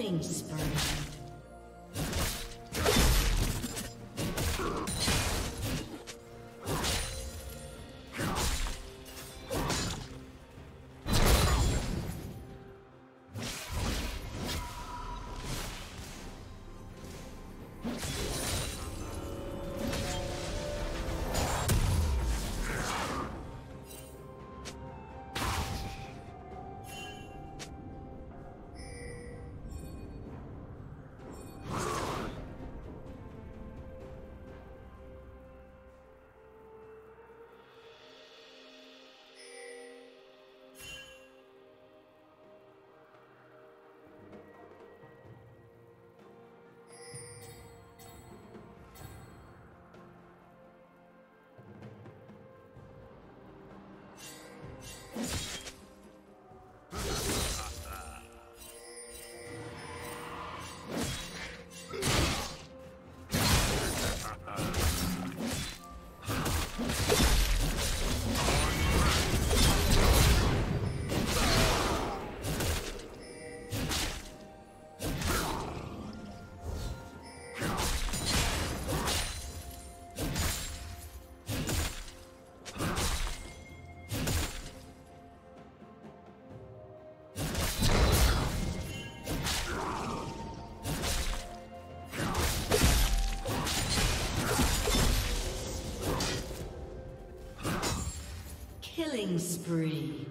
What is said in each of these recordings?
Killing spree. Killing spree.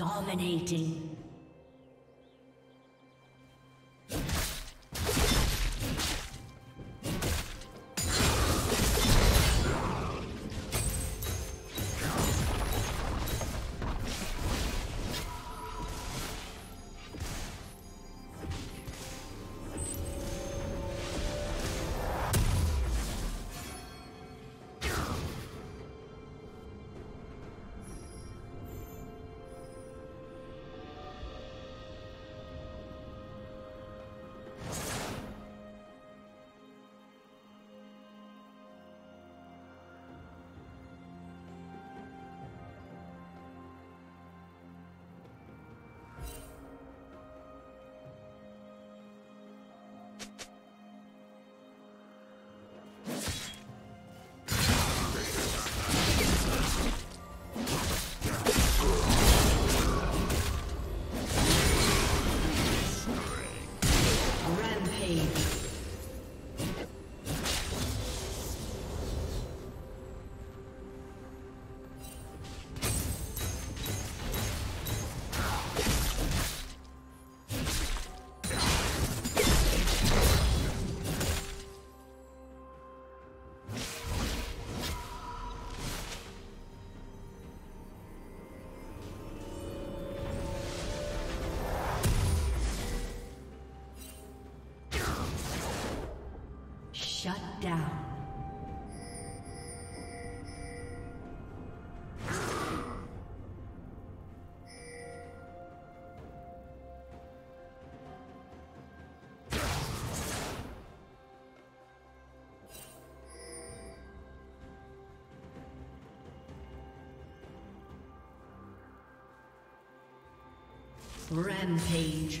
Dominating. Shut down. Rampage.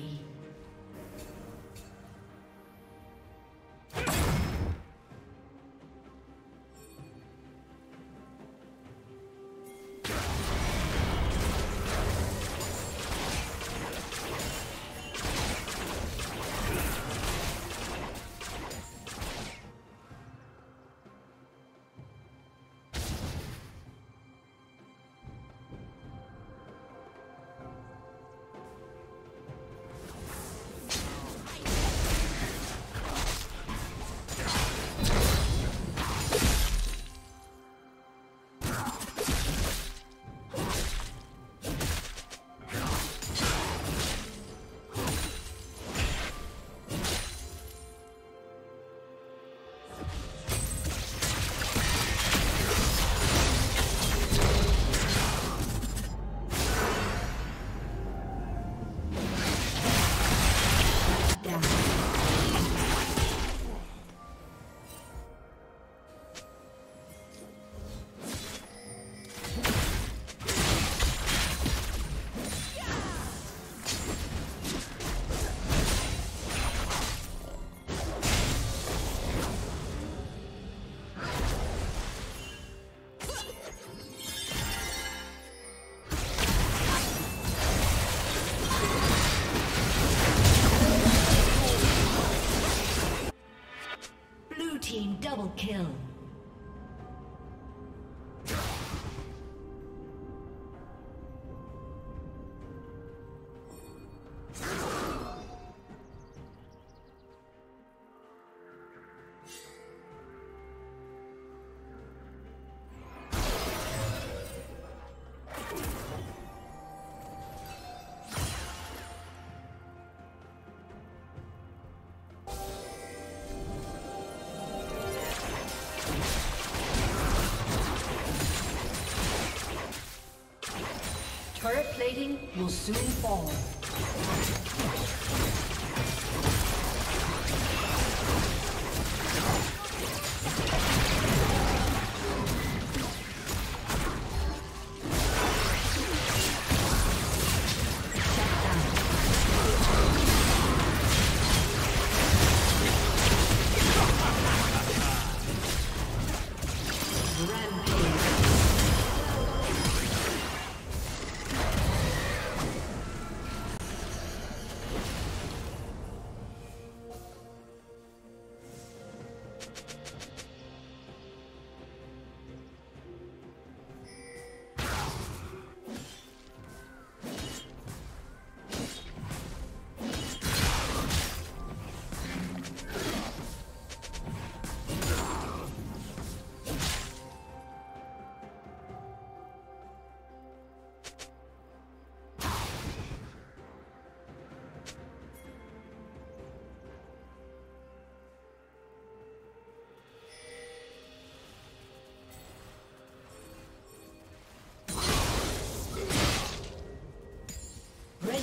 Double kill. Will soon fall.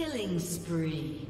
Killing spree.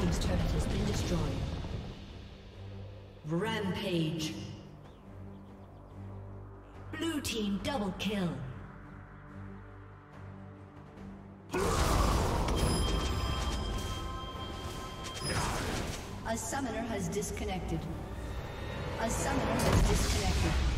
Team's turret has been destroyed. Rampage. Blue Team double kill. A summoner has disconnected. A summoner has disconnected.